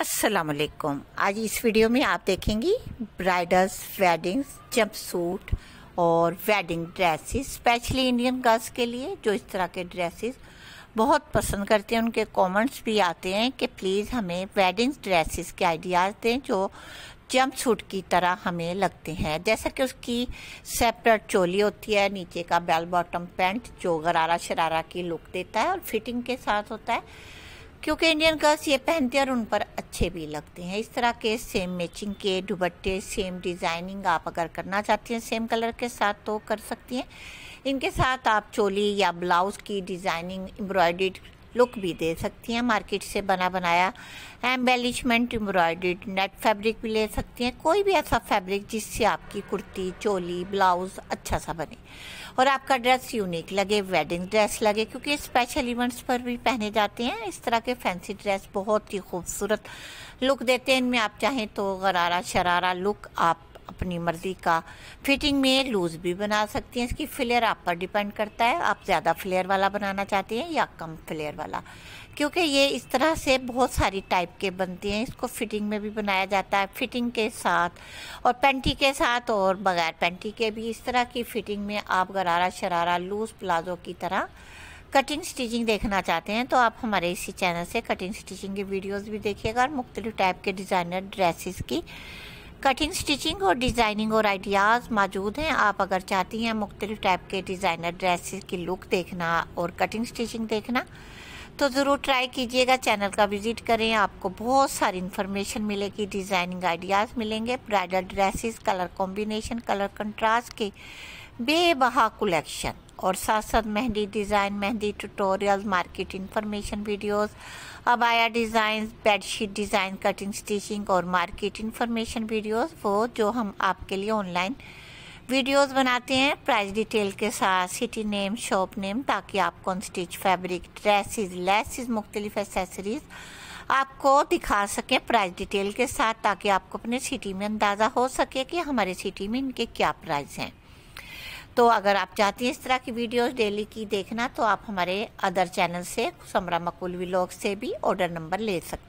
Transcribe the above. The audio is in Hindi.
असलकुम आज इस वीडियो में आप देखेंगी ब्राइडल्स वेडिंग्स जंप सूट और wedding dresses specially Indian girls के लिए जो इस तरह के ड्रेसेस बहुत पसंद करते हैं। उनके कमेंट्स भी आते हैं कि प्लीज़ हमें वेडिंग ड्रेसेस के आइडियाज़ दें जो जंप सूट की तरह हमें लगते हैं। जैसा कि उसकी सेपरेट चोली होती है, नीचे का बेल बॉटम पैंट जो गरारा शरारा की लुक देता है और फिटिंग के साथ होता है। क्योंकि इंडियन गर्ल्स ये पहनते हैं और उन पर अच्छे भी लगते हैं। इस तरह के सेम मैचिंग के दुबट्टे सेम डिज़ाइनिंग आप अगर करना चाहती हैं सेम कलर के साथ तो कर सकती हैं। इनके साथ आप चोली या ब्लाउज़ की डिज़ाइनिंग एम्ब्रॉयड लुक भी दे सकती हैं, मार्केट से बना बनाया एम्बेलिशमेंट एम्ब्रॉयड नेट फैब्रिक भी ले सकती हैं। कोई भी ऐसा फैब्रिक जिससे आपकी कुर्ती, चोली ब्लाउज अच्छा सा बने। और आपका ड्रेस यूनिक लगे वेडिंग ड्रेस लगे, क्योंकि स्पेशल इवेंट्स पर भी पहने जाते हैं। इस तरह के फैंसी ड्रेस बहुत ही खूबसूरत लुक देते हैं। इनमें आप चाहें तो गरारा, शरारा लुक आप अपनी मर्ज़ी का फिटिंग में लूज़ भी बना सकती हैं। इसकी फ्लेयर आप पर डिपेंड करता है। आप ज़्यादा फ्लेयर वाला बनाना चाहते हैं या कम फ्लेयर वाला? क्योंकि ये इस तरह से बहुत सारी टाइप के बनती हैं। इसको फिटिंग में भी बनाया जाता है। फिटिंग के साथ और पेंटी के साथ और बगैर पेंटी के भी इस तरह की फिटिंग में आप गरारा शरारा लूज प्लाजो की तरह कटिंग स्टिचिंग देखना चाहते हैं तो आप हमारे इसी चैनल से कटिंग स्टिचिंग की वीडियोस भी देखिएगा और मुख्तलिफ़ टाइप के डिज़ाइनर ड्रेसेस की कटिंग स्टिचिंग और डिज़ाइनिंग और आइडियाज़ मौजूद हैं। आप अगर चाहती हैं मुख्तलिफ़ टाइप के डिज़ाइनर ड्रेसेस की लुक देखना और कटिंग स्टिचिंग देखना तो ज़रूर ट्राई कीजिएगा। चैनल का विज़िट करें, आपको बहुत सारी इन्फॉर्मेशन मिलेगी, डिज़ाइनिंग आइडियाज़ मिलेंगे, bridal dresses, colour combination, colour contrast के बेबहा कलेक्शन। और साथ साथ mehndi design, mehndi tutorial market information videos abaya design bedsheet design cutting stitching और मार्केट इन्फॉर्मेशन वीडियोस वो जो हम आपके लिए ऑनलाइन वीडियोस बनाते हैं प्राइस डिटेल के साथ सिटी नेम शॉप नेम ताकि आपको स्टिच फैब्रिक ड्रेसेस लेसिस मुख्तलिफ़ एसेसरीज आपको दिखा सकें प्राइस डिटेल के साथ, ताकि आपको अपने सिटी में अंदाज़ा हो सके कि हमारे सिटी में इनके क्या प्राइस हैं। तो अगर आप चाहती हैं इस तरह की वीडियोस डेली की देखना तो आप हमारे अदर चैनल से, समरा मकुल व्लॉग से भी ऑर्डर नंबर ले सकते